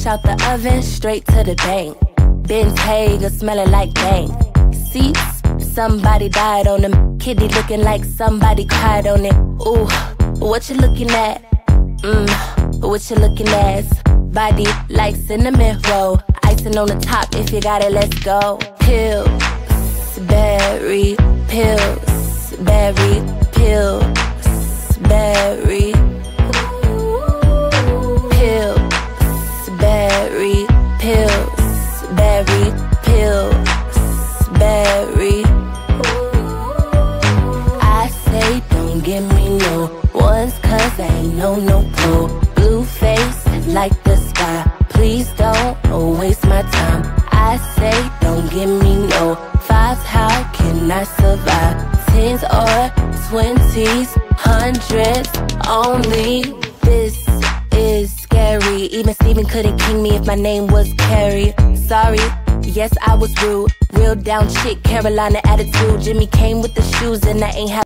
Fresh out the oven, straight to the bank. Bentayga smelling like bank. Seats, somebody died on them. Kitty looking like somebody cried on it. Ooh, what you looking at? Mmm, what you looking at? Body like cinnamon roll. Icing on the top, if you got it, let's go. Pills, berry, pills, berry, give me no ones cause I ain't no no pro. Blue face like the sky. Please don't waste my time. I say don't give me no fives. How can I survive? Tens or twenties, hundreds only. This is scary. Even Steven couldn't king me if my name was Carrie. Sorry. Yes, I was rude. Real down chick, Carolina attitude. Jimmy came with the shoes, and I ain't have.